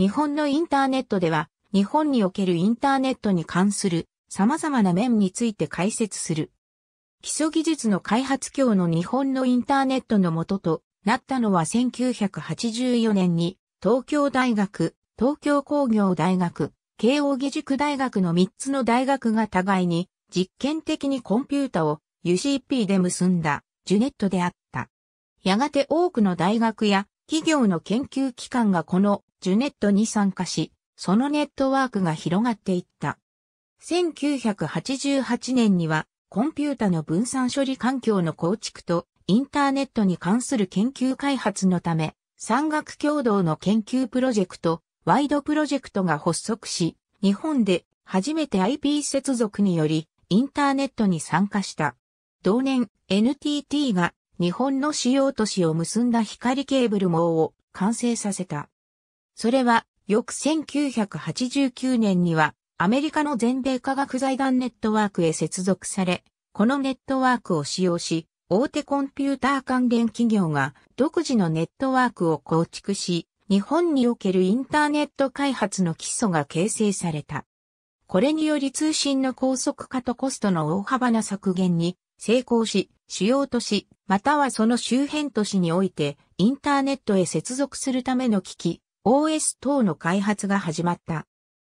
日本のインターネットでは、日本におけるインターネットに関する様々な面について解説する。基礎技術の開発教の日本のインターネットの元となったのは1984年に東京大学、東京工業大学、慶応義塾大学の3つの大学が互いに実験的にコンピュータを UCP で結んだジュネットであった。やがて多くの大学や企業の研究機関がこのジュネットに参加し、そのネットワークが広がっていった。1988年にはコンピュータの分散処理環境の構築とインターネットに関する研究開発のため、産学共同の研究プロジェクト、ワイドプロジェクトが発足し、日本で初めて IP 接続によりインターネットに参加した。同年 NTT が日本の主要都市を結んだ光ケーブル網を完成させた。それは翌1989年にはアメリカの全米科学財団ネットワークへ接続され、このネットワークを使用し、大手コンピューター関連企業が独自のネットワークを構築し、日本におけるインターネット開発の基礎が形成された。これにより通信の高速化とコストの大幅な削減に成功し、主要都市、またはその周辺都市において、インターネットへ接続するための機器、OS 等の開発が始まった。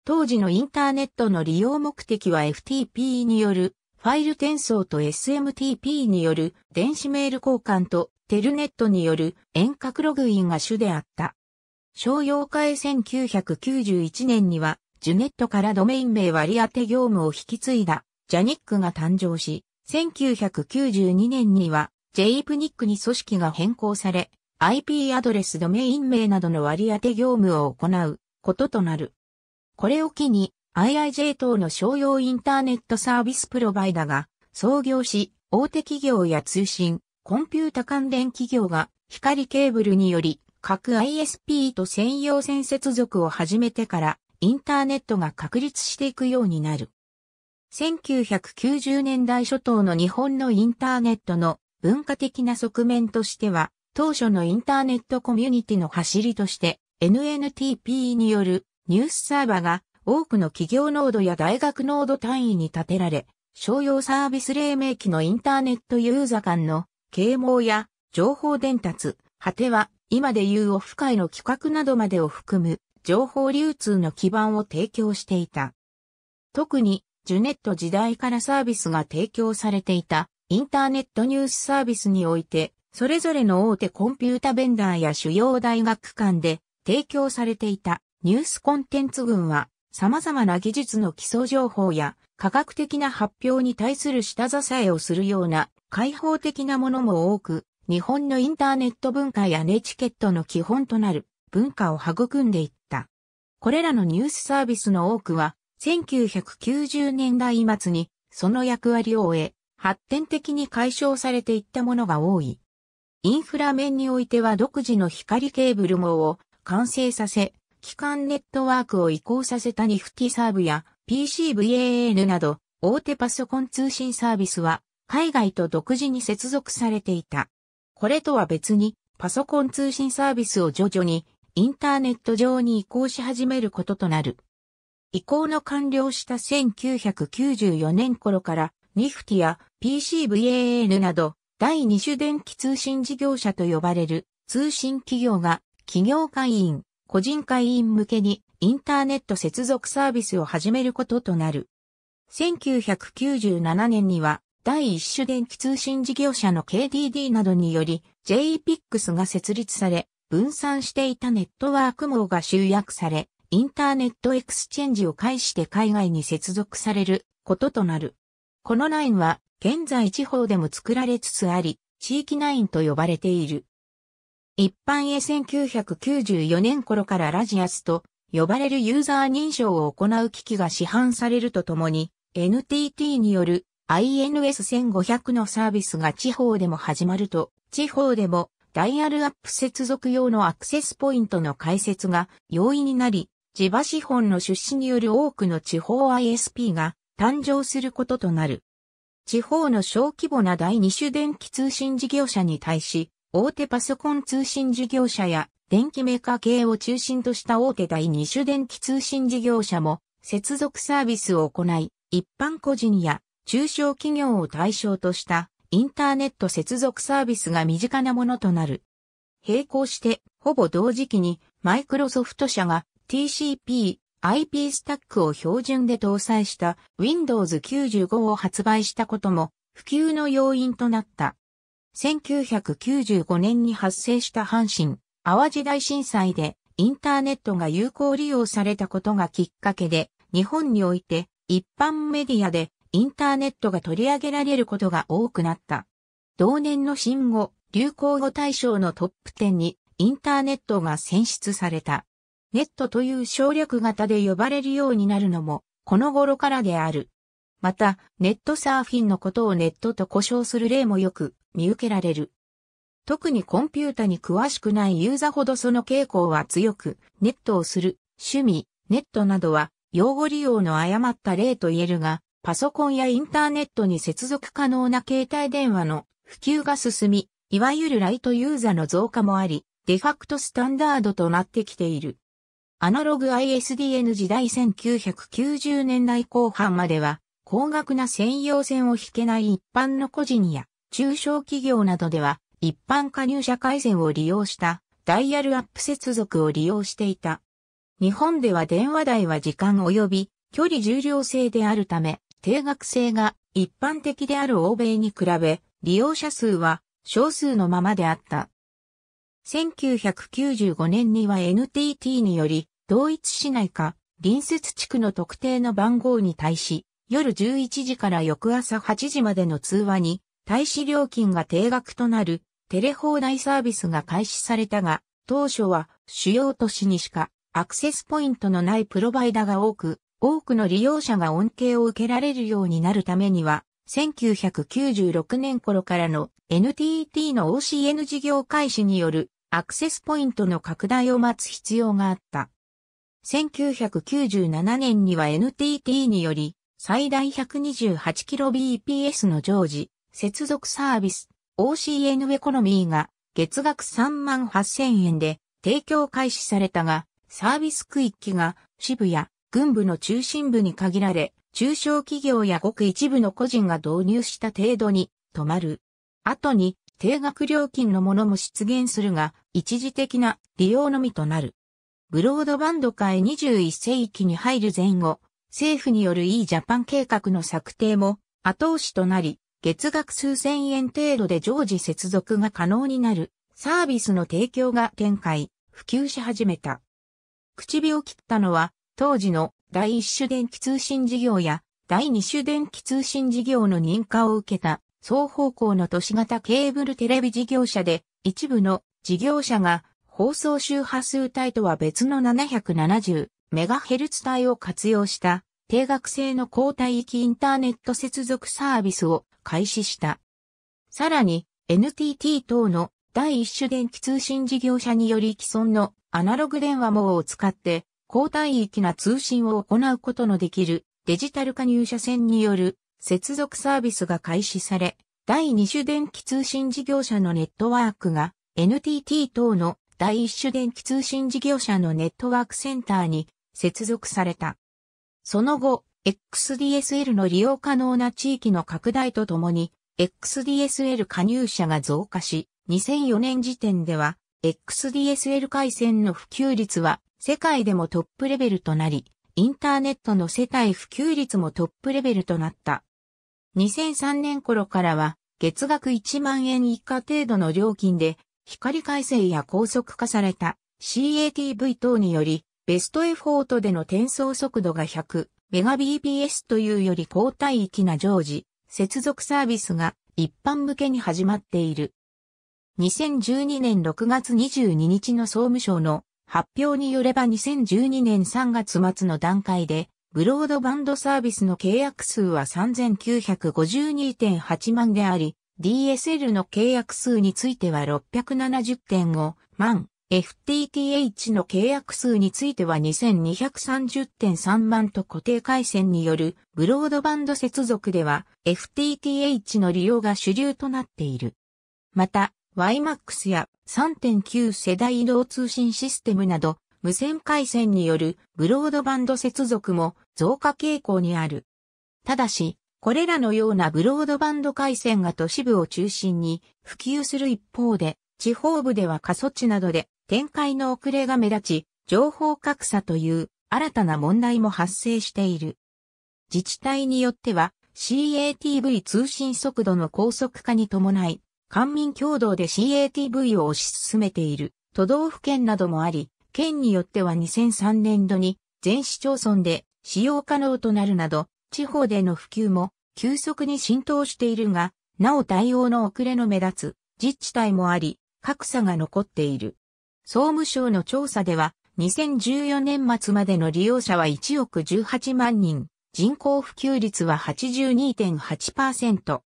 当時のインターネットの利用目的は FTP によるファイル転送と SMTP による電子メール交換とテルネットによる遠隔ログインが主であった。商用化へ1991年には、ジュネットからドメイン名割り当て業務を引き継いだジャニックが誕生し、1992年には JPNIC に組織が変更され、IP アドレスドメイン名などの割り当て業務を行うこととなる。これを機に IIJ 等の商用インターネットサービスプロバイダが創業し、大手企業や通信、コンピュータ関連企業が光ケーブルにより各 ISP と専用線接続を始めてからインターネットが確立していくようになる。1990年代初頭の日本のインターネットの文化的な側面としては、当初のインターネットコミュニティの走りとして NNTP によるニュースサーバが多くの企業ノードや大学ノード単位に建てられ、商用サービス黎明期のインターネットユーザー間の啓蒙や情報伝達、果ては今でいうオフ会の企画などまでを含む情報流通の基盤を提供していた。特にジュネット時代からサービスが提供されていたインターネットニュースサービスにおいて、それぞれの大手コンピュータベンダーや主要大学間で提供されていたニュースコンテンツ群は様々な技術の基礎情報や科学的な発表に対する下支えをするような開放的なものも多く、日本のインターネット文化やネチケットの基本となる文化を育んでいった。これらのニュースサービスの多くは、1990年代末にその役割を終え、発展的に解消されていったものが多い。インフラ面においては独自の光ケーブル網を完成させ、機関ネットワークを移行させたニフティサーブや PCVAN など大手パソコン通信サービスは海外と独自に接続されていた。これとは別にパソコン通信サービスを徐々にインターネット上に移行し始めることとなる。移行の完了した1994年頃からニフティや PCVAN など第二種電気通信事業者と呼ばれる通信企業が企業会員、個人会員向けにインターネット接続サービスを始めることとなる。1997年には第一種電気通信事業者の KDD などにより JPIX が設立され、分散していたネットワーク網が集約され、インターネットエクスチェンジを介して海外に接続されることとなる。このラインは現在地方でも作られつつあり、地域ナインと呼ばれている。一般へ1994年頃からラジアスと呼ばれるユーザー認証を行う機器が市販されるとともに、NTT による INS1500 のサービスが地方でも始まると、地方でもダイヤルアップ接続用のアクセスポイントの開設が容易になり、地場資本の出資による多くの地方 ISP が誕生することとなる。地方の小規模な第二種電気通信事業者に対し、大手パソコン通信事業者や電気メーカー系を中心とした大手第二種電気通信事業者も接続サービスを行い、一般個人や中小企業を対象としたインターネット接続サービスが身近なものとなる。並行して、ほぼ同時期にマイクロソフト社が TCP、IP スタックを標準で搭載した Windows 95を発売したことも普及の要因となった。1995年に発生した阪神、淡路大震災でインターネットが有効利用されたことがきっかけで、日本において一般メディアでインターネットが取り上げられることが多くなった。同年の新語、流行語大賞のトップ10にインターネットが選出された。ネットという省略型で呼ばれるようになるのも、この頃からである。また、ネットサーフィンのことをネットと呼称する例もよく見受けられる。特にコンピュータに詳しくないユーザーほどその傾向は強く、ネットをする、趣味、ネットなどは、用語利用の誤った例と言えるが、パソコンやインターネットに接続可能な携帯電話の普及が進み、いわゆるライトユーザーの増加もあり、デファクトスタンダードとなってきている。アナログ ISDN 時代1990年代後半までは、高額な専用線を引けない一般の個人や中小企業などでは、一般加入者回線を利用したダイヤルアップ接続を利用していた。日本では電話代は時間及び距離重量制であるため、定額制が一般的である欧米に比べ、利用者数は少数のままであった。1995年には NTT により、同一市内か隣接地区の特定の番号に対し、夜11時から翌朝8時までの通話に、対し料金が定額となるテレ放題サービスが開始されたが、当初は主要都市にしかアクセスポイントのないプロバイダが多く、多くの利用者が恩恵を受けられるようになるためには、1996年頃からの NTT の OCN 事業開始によるアクセスポイントの拡大を待つ必要があった。1997年には NTT により最大 128kbps の常時接続サービス OCN エコノミーが月額3万8000円で提供開始されたが、サービス区域が支部や軍部の中心部に限られ、中小企業やごく一部の個人が導入した程度に止まる。後に定額料金のものも出現するが、一時的な利用のみとなる。ブロードバンド界21世紀に入る前後、政府による e ジャパン計画の策定も後押しとなり、月額数千円程度で常時接続が可能になるサービスの提供が展開、普及し始めた。口火を切ったのは、当時の第一種電気通信事業や第二種電気通信事業の認可を受けた双方向の都市型ケーブルテレビ事業者で、一部の事業者が放送周波数帯とは別の 770MHz 帯を活用した定額制の高帯域インターネット接続サービスを開始した。さらに NTT 等の第一種電気通信事業者により既存のアナログ電話網を使って高帯域な通信を行うことのできるデジタル加入者線による接続サービスが開始され、第二種電気通信事業者のネットワークが NTT 等の第一種電気通信事業者のネットワークセンターに接続された。その後、XDSL の利用可能な地域の拡大とともに、XDSL 加入者が増加し、2004年時点では、XDSL 回線の普及率は世界でもトップレベルとなり、インターネットの世帯普及率もトップレベルとなった。2003年頃からは、月額1万円以下程度の料金で、光回線や高速化された CATV 等により、ベストエフォートでの転送速度が100メガ BPS というより高帯域な常時、接続サービスが一般向けに始まっている。2012年6月22日の総務省の発表によれば2012年3月末の段階で、ブロードバンドサービスの契約数は3952.8万であり、DSL の契約数については670.5万、FTTH の契約数については2230.3万と固定回線によるブロードバンド接続では FTTH の利用が主流となっている。また、YMAX や3.9世代移動通信システムなど、無線回線によるブロードバンド接続も増加傾向にある。ただし、これらのようなブロードバンド回線が都市部を中心に普及する一方で、地方部では過疎地などで展開の遅れが目立ち、情報格差という新たな問題も発生している。自治体によっては CATV 通信速度の高速化に伴い、官民共同で CATV を推し進めている都道府県などもあり、県によっては2003年度に全市町村で使用可能となるなど、地方での普及も急速に浸透しているが、なお対応の遅れの目立つ自治体もあり、格差が残っている。総務省の調査では、2014年末までの利用者は1億18万人、人口普及率は82.8%。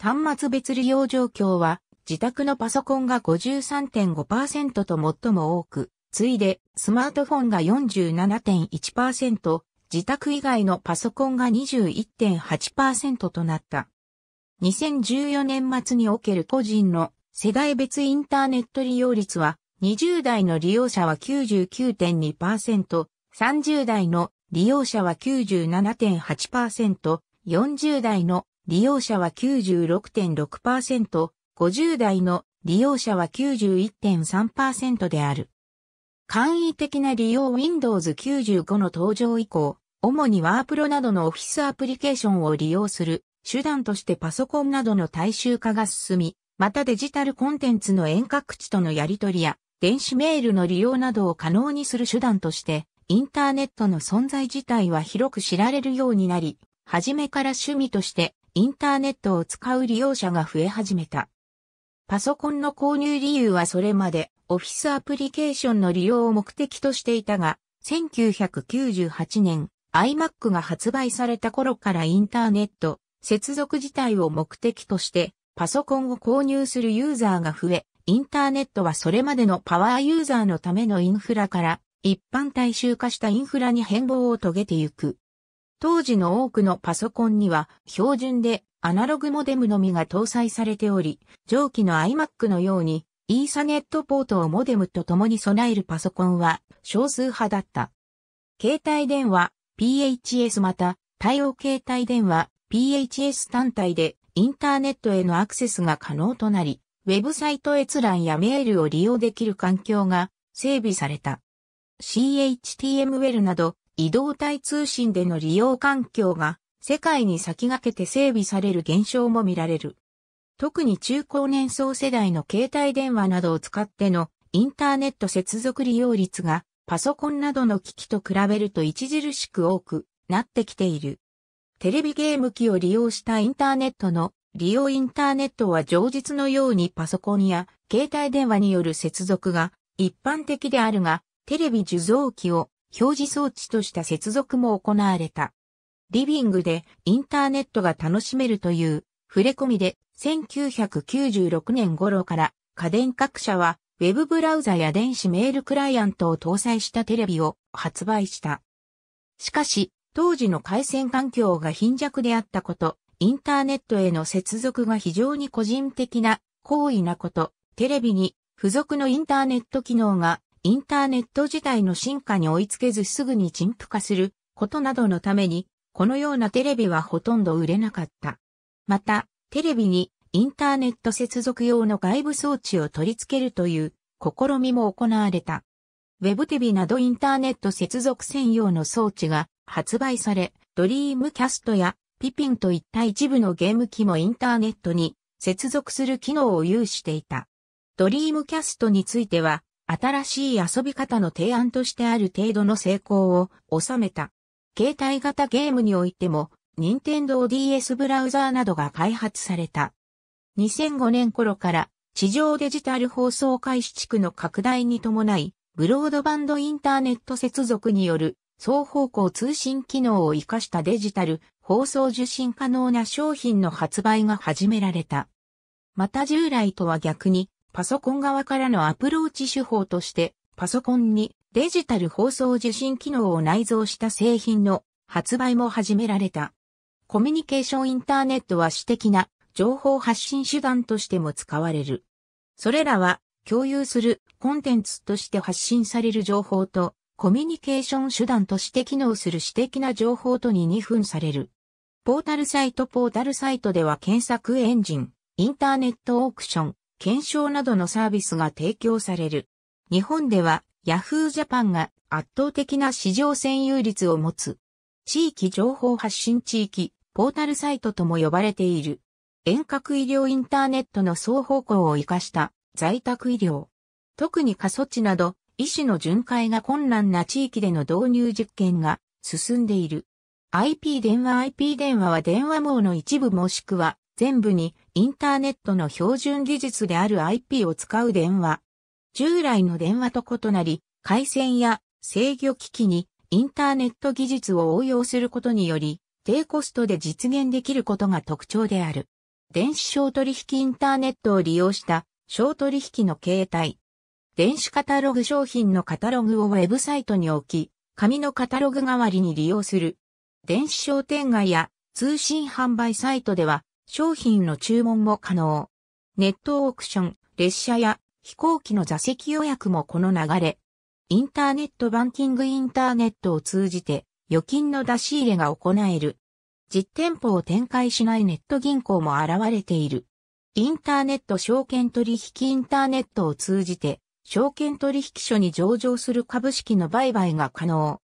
端末別利用状況は、自宅のパソコンが53.5%と最も多く、次いでスマートフォンが47.1%、自宅以外のパソコンが21.8%となった。2014年末における個人の世代別インターネット利用率は20代の利用者は99.2%、30代の利用者は97.8%、40代の利用者は96.6%、50代の利用者は91.3%である。簡易的な利用 Windows 95の登場以降、主にワープロなどのオフィスアプリケーションを利用する手段としてパソコンなどの大衆化が進み、またデジタルコンテンツの遠隔地とのやり取りや電子メールの利用などを可能にする手段として、インターネットの存在自体は広く知られるようになり、初めから趣味としてインターネットを使う利用者が増え始めた。パソコンの購入理由はそれまでオフィスアプリケーションの利用を目的としていたが、1998年 iMac が発売された頃からインターネット接続自体を目的としてパソコンを購入するユーザーが増え、インターネットはそれまでのパワーユーザーのためのインフラから一般大衆化したインフラに変貌を遂げてゆく。当時の多くのパソコンには標準でアナログモデムのみが搭載されており、上記の iMac のようにイーサネットポートをモデムと共に備えるパソコンは少数派だった。携帯電話 PHS また対応携帯電話 PHS 単体でインターネットへのアクセスが可能となり、ウェブサイト閲覧やメールを利用できる環境が整備された。CHTML など移動体通信での利用環境が世界に先駆けて整備される現象も見られる。特に中高年層世代の携帯電話などを使ってのインターネット接続利用率がパソコンなどの機器と比べると著しく多くなってきている。テレビゲーム機を利用したインターネットの利用インターネットは常日のようにパソコンや携帯電話による接続が一般的であるが、テレビ受像機を表示装置とした接続も行われた。リビングでインターネットが楽しめるという触れ込みで1996年頃から家電各社はウェブブラウザや電子メールクライアントを搭載したテレビを発売した。しかし、当時の回線環境が貧弱であったこと、インターネットへの接続が非常に個人的な行為なこと、テレビに付属のインターネット機能がインターネット自体の進化に追いつけずすぐに陳腐化することなどのために、このようなテレビはほとんど売れなかった。また、テレビにインターネット接続用の外部装置を取り付けるという試みも行われた。ウェブテレビなどインターネット接続専用の装置が発売され、ドリームキャストやピピンといった一部のゲーム機もインターネットに接続する機能を有していた。ドリームキャストについては、新しい遊び方の提案としてある程度の成功を収めた。携帯型ゲームにおいても、任天堂 DS ブラウザーなどが開発された。2005年頃から地上デジタル放送開始地区の拡大に伴い、ブロードバンドインターネット接続による双方向通信機能を活かしたデジタル放送受信可能な商品の発売が始められた。また従来とは逆にパソコン側からのアプローチ手法としてパソコンにデジタル放送受信機能を内蔵した製品の発売も始められた。コミュニケーションインターネットは私的な情報発信手段としても使われる。それらは共有するコンテンツとして発信される情報とコミュニケーション手段として機能する私的な情報とに二分される。ポータルサイトポータルサイトでは検索エンジン、インターネットオークション、検証などのサービスが提供される。日本では Yahoo Japan が圧倒的な市場占有率を持つ。地域情報発信地域、ポータルサイトとも呼ばれている。遠隔医療インターネットの双方向を活かした在宅医療。特に過疎地など医師の巡回が困難な地域での導入実験が進んでいる。IP 電話 IP 電話は電話網の一部もしくは全部にインターネットの標準技術である IP を使う電話。従来の電話と異なり、回線や制御機器にインターネット技術を応用することにより、低コストで実現できることが特徴である。電子商取引インターネットを利用した商取引の形態。電子カタログ商品のカタログをウェブサイトに置き、紙のカタログ代わりに利用する。電子商店街や通信販売サイトでは商品の注文も可能。ネットオークション、列車や飛行機の座席予約もこの流れ。インターネットバンキングインターネットを通じて預金の出し入れが行える。実店舗を展開しないネット銀行も現れている。インターネット証券取引インターネットを通じて証券取引所に上場する株式の売買が可能。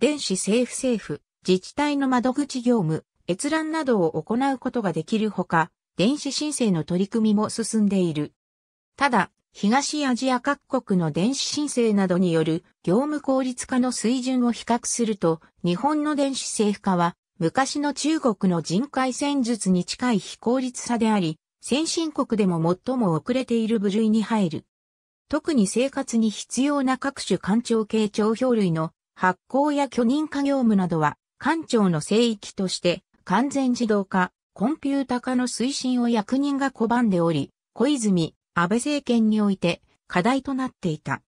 電子政府政府、自治体の窓口業務、閲覧などを行うことができるほか、電子申請の取り組みも進んでいる。ただ、東アジア各国の電子申請などによる業務効率化の水準を比較すると、日本の電子政府化は昔の中国の人海戦術に近い非効率さであり、先進国でも最も遅れている部類に入る。特に生活に必要な各種官庁系帳票類の発行や許認可業務などは官庁の聖域として完全自動化、コンピュータ化の推進を役人が拒んでおり、小泉、安倍政権において課題となっていた。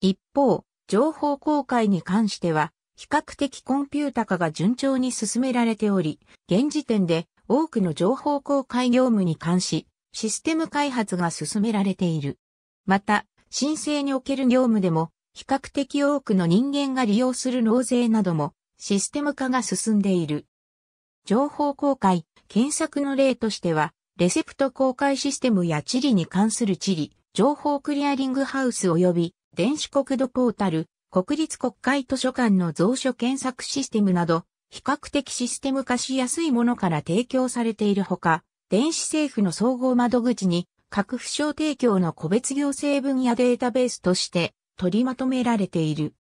一方、情報公開に関しては比較的コンピュータ化が順調に進められており、現時点で多くの情報公開業務に関し、システム開発が進められている。また、申請における業務でも、比較的多くの人間が利用する納税なども、システム化が進んでいる。情報公開、検索の例としては、レセプト公開システムや地理に関する地理、情報クリアリングハウス及び、電子国土ポータル、国立国会図書館の蔵書検索システムなど、比較的システム化しやすいものから提供されているほか、電子政府の総合窓口に各府省提供の個別行政分野データベースとして取りまとめられている。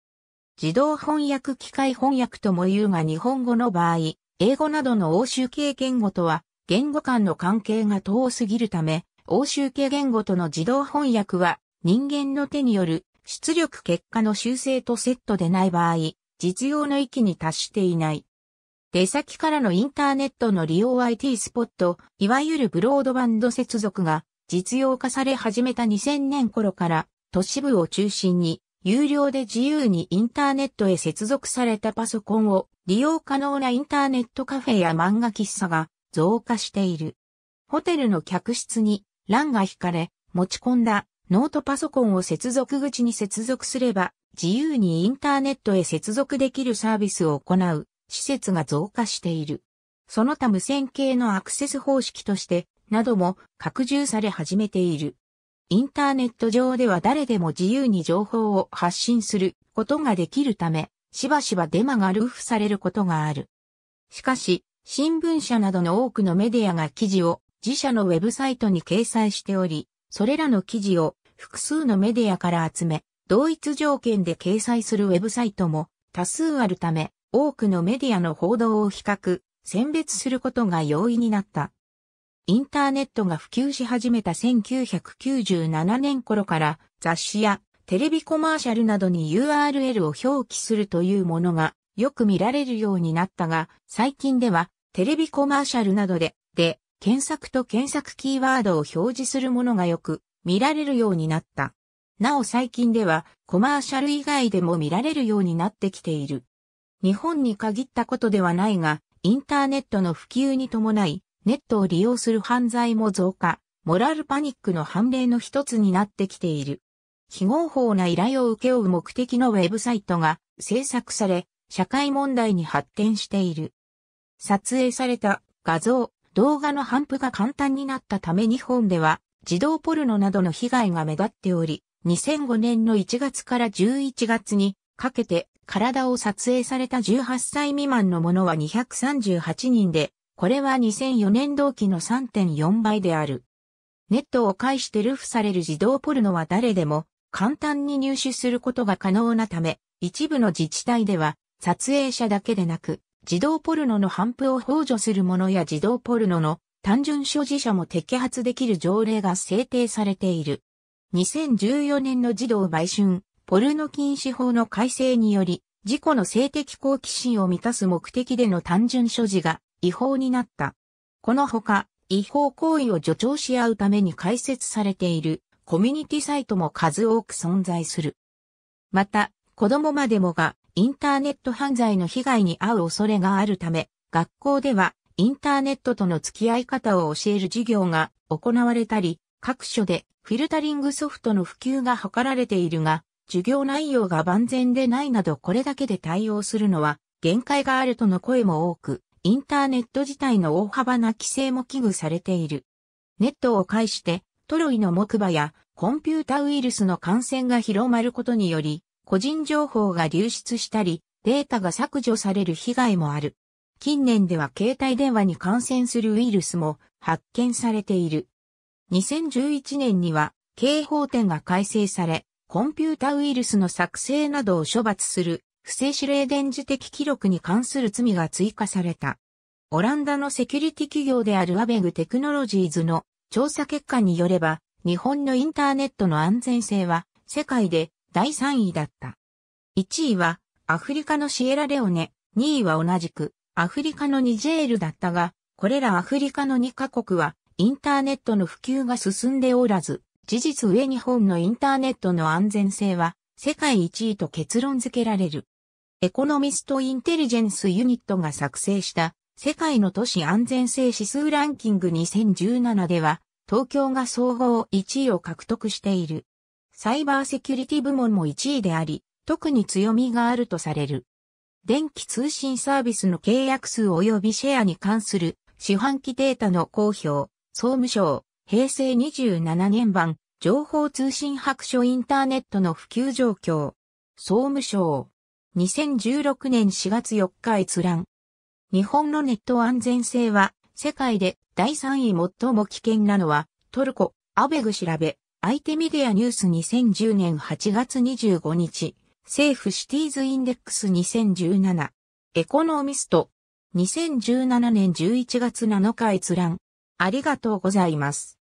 自動翻訳機械翻訳とも言うが日本語の場合、英語などの欧州系言語とは言語間の関係が遠すぎるため、欧州系言語との自動翻訳は人間の手による出力結果の修正とセットでない場合、実用の域に達していない。出先からのインターネットの利用 IT スポット、いわゆるブロードバンド接続が実用化され始めた2000年頃から都市部を中心に有料で自由にインターネットへ接続されたパソコンを利用可能なインターネットカフェや漫画喫茶が増加している。ホテルの客室に LAN が引かれ持ち込んだノートパソコンを接続口に接続すれば、自由にインターネットへ接続できるサービスを行う施設が増加している。その他無線系のアクセス方式として、なども拡充され始めている。インターネット上では誰でも自由に情報を発信することができるため、しばしばデマがルーフされることがある。しかし、新聞社などの多くのメディアが記事を自社のウェブサイトに掲載しており、それらの記事を複数のメディアから集め、同一条件で掲載するウェブサイトも多数あるため、多くのメディアの報道を比較、選別することが容易になった。インターネットが普及し始めた1997年頃から雑誌やテレビコマーシャルなどに URL を表記するというものがよく見られるようになったが、最近ではテレビコマーシャルなどで、で、検索と検索キーワードを表示するものがよく見られるようになった。なお最近ではコマーシャル以外でも見られるようになってきている。日本に限ったことではないが、インターネットの普及に伴い、ネットを利用する犯罪も増加、モラルパニックの判例の一つになってきている。非合法な依頼を請け負う目的のウェブサイトが制作され、社会問題に発展している。撮影された画像、動画の頒布が簡単になったため日本では児童ポルノなどの被害が目立っており、2005年の1月から11月にかけて体を撮影された18歳未満のものは238人で、これは2004年同期の3.4倍である。ネットを介してルフされる児童ポルノは誰でも簡単に入手することが可能なため、一部の自治体では撮影者だけでなく、児童ポルノの反布を補助する者や児童ポルノの単純所持者も摘発できる条例が制定されている。2014年の児童売春、ポルノ禁止法の改正により、自己の性的好奇心を満たす目的での単純所持が違法になった。このほか、違法行為を助長し合うために開設されているコミュニティサイトも数多く存在する。また、子供までもがインターネット犯罪の被害に遭う恐れがあるため、学校ではインターネットとの付き合い方を教える授業が行われたり、各所でフィルタリングソフトの普及が図られているが、授業内容が万全でないなどこれだけで対応するのは限界があるとの声も多く、インターネット自体の大幅な規制も危惧されている。ネットを介してトロイの木馬やコンピュータウイルスの感染が広まることにより、個人情報が流出したり、データが削除される被害もある。近年では携帯電話に感染するウイルスも発見されている。2011年には刑法典が改正され、コンピュータウイルスの作成などを処罰する不正指令電磁的記録に関する罪が追加された。オランダのセキュリティ企業であるアベグテクノロジーズの調査結果によれば、日本のインターネットの安全性は世界で第3位だった。1位はアフリカのシエラレオネ、2位は同じくアフリカのニジェールだったが、これらアフリカの2カ国はインターネットの普及が進んでおらず、事実上日本のインターネットの安全性は世界1位と結論付けられる。エコノミストインテリジェンスユニットが作成した世界の都市安全性指数ランキング2017では、東京が総合1位を獲得している。サイバーセキュリティ部門も1位であり、特に強みがあるとされる。電気通信サービスの契約数及びシェアに関する四半期データの公表、総務省、平成27年版、情報通信白書インターネットの普及状況、総務省、2016年4月4日閲覧。日本のネット安全性は世界で第3位最も危険なのはトルコ、アベグ調べ、相手メディアニュース2010年8月25日、政府シティーズインデックス2017、エコノミスト、2017年11月7日閲覧。ありがとうございます。